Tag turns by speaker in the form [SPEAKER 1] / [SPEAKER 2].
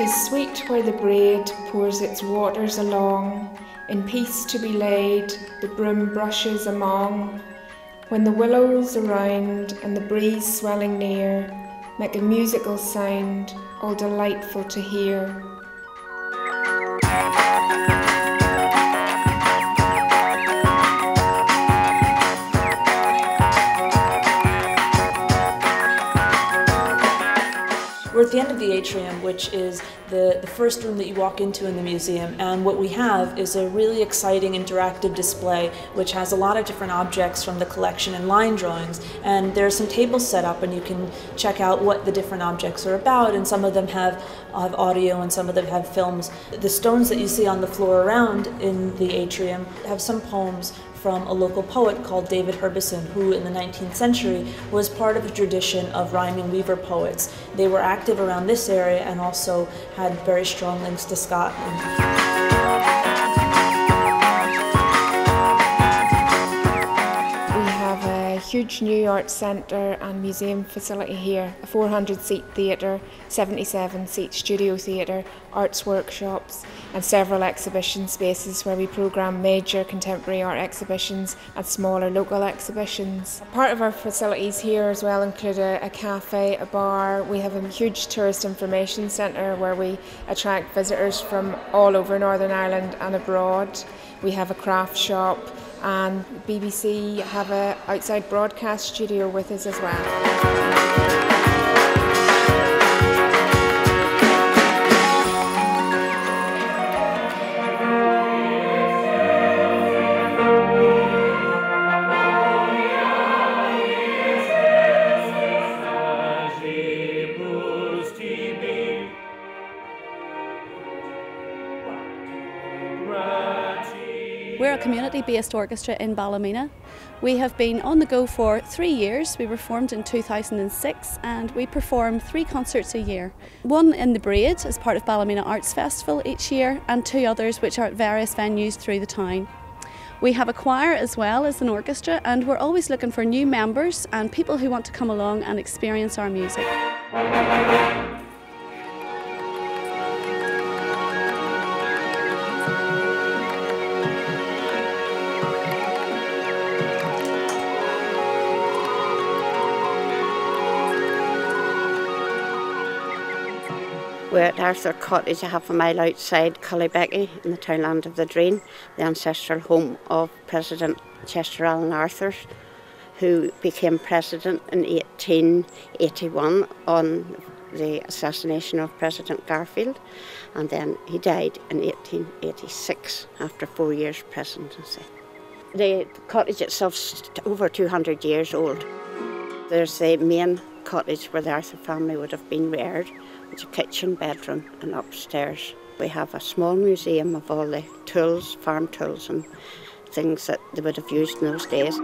[SPEAKER 1] Tis sweet where the braid pours its waters along, in peace to be laid, the broom brushes among. When the willows around and the breeze swelling near make a musical sound, all delightful to hear.
[SPEAKER 2] We're at the end of the atrium, which is the, the first room that you walk into in the museum, and what we have is a really exciting interactive display which has a lot of different objects from the collection and line drawings. And there are some tables set up, and you can check out what the different objects are about, and some of them have, have audio and some of them have films. The stones that you see on the floor around in the atrium have some poems from a local poet called David Herbison, who in the 19th century was part of a tradition of rhyming weaver poets. They were active around this area and also had very strong links to Scotland.
[SPEAKER 1] Huge new arts centre and museum facility here, a 400 seat theatre, 77 seat studio theatre, arts workshops, and several exhibition spaces where we programme major contemporary art exhibitions and smaller local exhibitions. Part of our facilities here as well include a, a cafe, a bar, we have a huge tourist information centre where we attract visitors from all over Northern Ireland and abroad. We have a craft shop and BBC have a outside broadcast studio with us as well.
[SPEAKER 3] We're a community based orchestra in Ballymena. We have been on the go for three years. We were formed in 2006 and we perform three concerts a year. One in the Braid as part of Ballymena Arts Festival each year, and two others which are at various venues through the town. We have a choir as well as an orchestra, and we're always looking for new members and people who want to come along and experience our music.
[SPEAKER 4] We're at Arthur Cottage, a half a mile outside Cullybackey in the townland of the Dreen, the ancestral home of President Chester Alan Arthur, who became president in 1881 on the assassination of President Garfield, and then he died in 1886 after four years' presidency. The cottage itself is over 200 years old. There's the main cottage where the Arthur family would have been reared. It's a kitchen, bedroom, and upstairs. We have a small museum of all the tools, farm tools, and things that they would have used in those days.